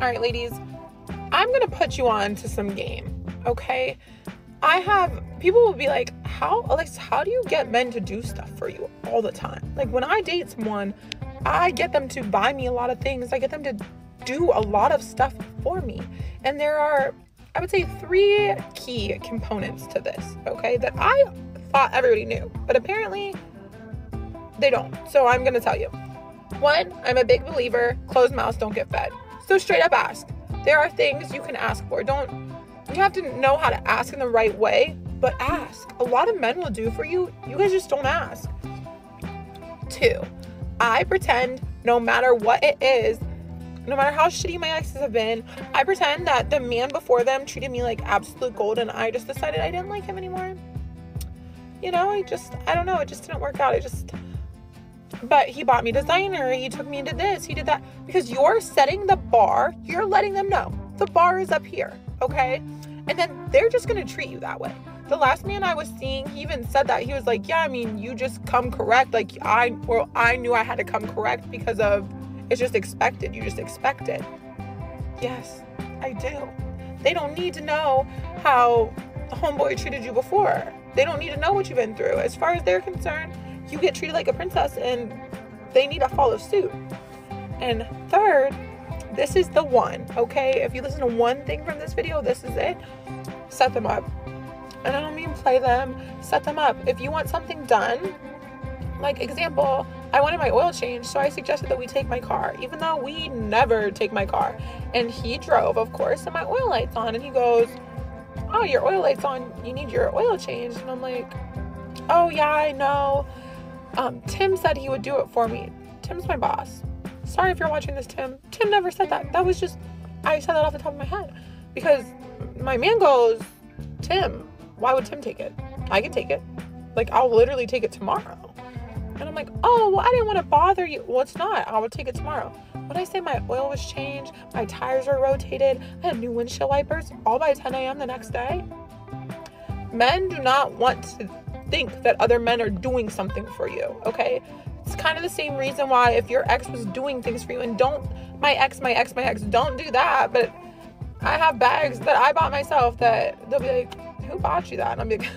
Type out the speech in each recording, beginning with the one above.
All right, ladies, I'm gonna put you on to some game, okay? I have people will be like, how Alex, how do you get men to do stuff for you all the time? Like when I date someone, I get them to buy me a lot of things. I get them to do a lot of stuff for me. And there are, I would say, three key components to this, okay, that I thought everybody knew, but apparently they don't. So I'm gonna tell you. One, I'm a big believer closed mouths don't get fed. So straight up ask. There are things you can ask for. Don't, you have to know how to ask in the right way, but ask. A lot of men will do for you. You guys just don't ask. Two, I pretend no matter what it is, no matter how shitty my exes have been, I pretend that the man before them treated me like absolute gold and I just decided I didn't like him anymore. You know, I just, I don't know, it just didn't work out. I just, but he bought me designer, he took me into this, he did that. Because you're setting the bar, you're letting them know the bar is up here, okay? And then they're just gonna treat you that way. The last man I was seeing, he even said that. He was like, Yeah, I mean, you just come correct. Like I well, I knew I had to come correct because of it's just expected. You just expect it. Yes, I do. They don't need to know how homeboy treated you before. They don't need to know what you've been through. As far as they're concerned, you get treated like a princess and they need to follow suit. And third, this is the one, okay? If you listen to one thing from this video, this is it. Set them up. And I don't mean play them, set them up. If you want something done, like example, I wanted my oil changed, so I suggested that we take my car, even though we never take my car. And he drove, of course, and my oil light's on, and he goes, Oh, your oil light's on, you need your oil changed. And I'm like, Oh, yeah, I know. Um, Tim said he would do it for me. Tim's my boss. Sorry if you're watching this, Tim. Tim never said that. That was just, I said that off the top of my head. Because my man goes, Tim, why would Tim take it? I can take it. Like, I'll literally take it tomorrow. And I'm like, oh, well, I didn't want to bother you. Well, it's not. I will take it tomorrow. When I say my oil was changed, my tires were rotated, I had new windshield wipers, all by 10 a.m. the next day. Men do not want to think that other men are doing something for you, okay? It's kind of the same reason why if your ex was doing things for you, and don't, my ex, my ex, my ex, don't do that, but I have bags that I bought myself that they'll be like, who bought you that? And I'm like,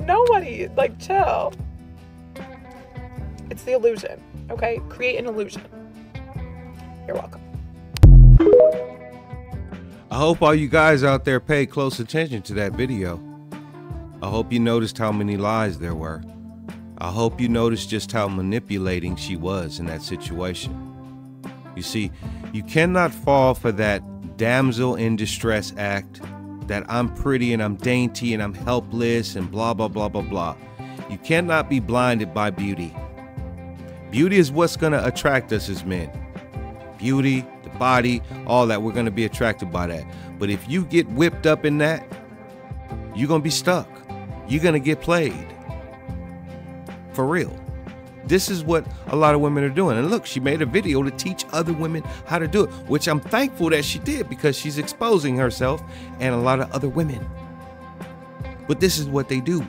nobody. Like, chill. It's the illusion, okay? Create an illusion. You're welcome. I hope all you guys out there pay close attention to that video. I hope you noticed how many lies there were. I hope you noticed just how manipulating she was in that situation. You see, you cannot fall for that damsel in distress act that I'm pretty and I'm dainty and I'm helpless and blah, blah, blah, blah, blah. You cannot be blinded by beauty. Beauty is what's going to attract us as men. Beauty, the body, all that, we're going to be attracted by that. But if you get whipped up in that, you're going to be stuck. You're going to get played. For real. This is what a lot of women are doing. And look, she made a video to teach other women how to do it, which I'm thankful that she did because she's exposing herself and a lot of other women. But this is what they do.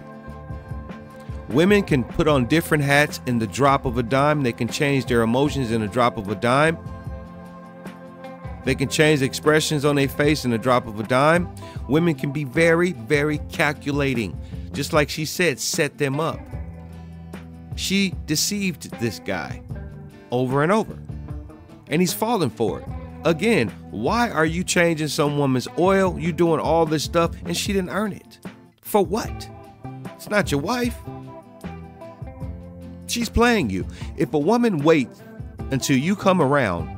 Women can put on different hats in the drop of a dime. They can change their emotions in a drop of a dime. They can change expressions on their face in a drop of a dime. Women can be very, very calculating. Just like she said, set them up. She deceived this guy over and over, and he's falling for it. Again, why are you changing some woman's oil? You doing all this stuff, and she didn't earn it. For what? It's not your wife. She's playing you. If a woman waits until you come around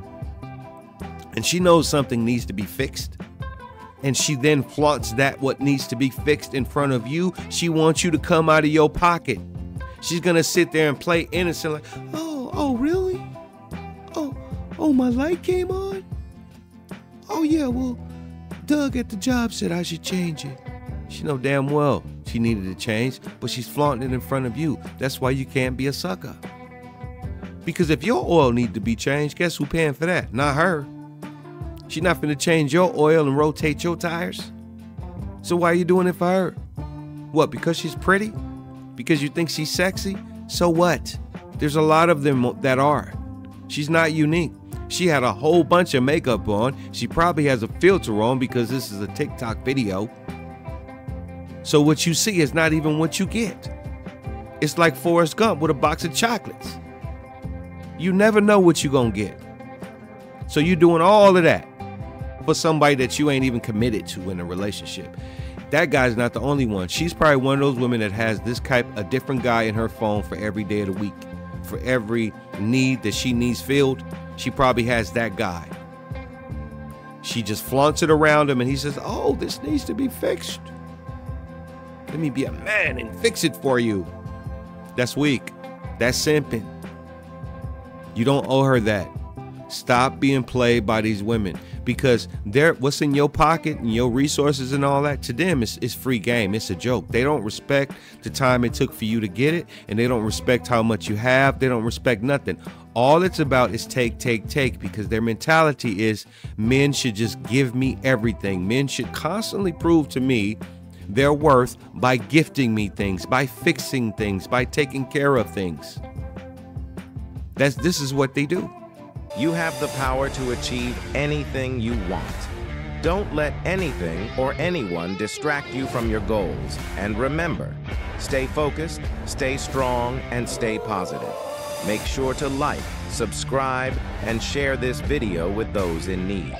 and she knows something needs to be fixed, and she then flaunts that what needs to be fixed in front of you, she wants you to come out of your pocket She's gonna sit there and play innocent, like, oh, oh, really? Oh, oh, my light came on? Oh yeah, well, Doug at the job said I should change it. She know damn well she needed to change, but she's flaunting it in front of you. That's why you can't be a sucker. Because if your oil need to be changed, guess who paying for that? Not her. She's not gonna change your oil and rotate your tires. So why are you doing it for her? What, because she's pretty? because you think she's sexy? So what? There's a lot of them that are. She's not unique. She had a whole bunch of makeup on. She probably has a filter on because this is a TikTok video. So what you see is not even what you get. It's like Forrest Gump with a box of chocolates. You never know what you're going to get. So you're doing all of that for somebody that you ain't even committed to in a relationship. That guy's not the only one. She's probably one of those women that has this type, a different guy in her phone for every day of the week. For every need that she needs filled, she probably has that guy. She just flaunts it around him and he says, Oh, this needs to be fixed. Let me be a man and fix it for you. That's weak. That's simping. You don't owe her that. Stop being played by these women because they're what's in your pocket and your resources and all that to them is, is free game. It's a joke. They don't respect the time it took for you to get it, and they don't respect how much you have. They don't respect nothing. All it's about is take, take, take because their mentality is men should just give me everything. Men should constantly prove to me their worth by gifting me things, by fixing things, by taking care of things. That's this is what they do. You have the power to achieve anything you want. Don't let anything or anyone distract you from your goals. And remember, stay focused, stay strong, and stay positive. Make sure to like, subscribe, and share this video with those in need.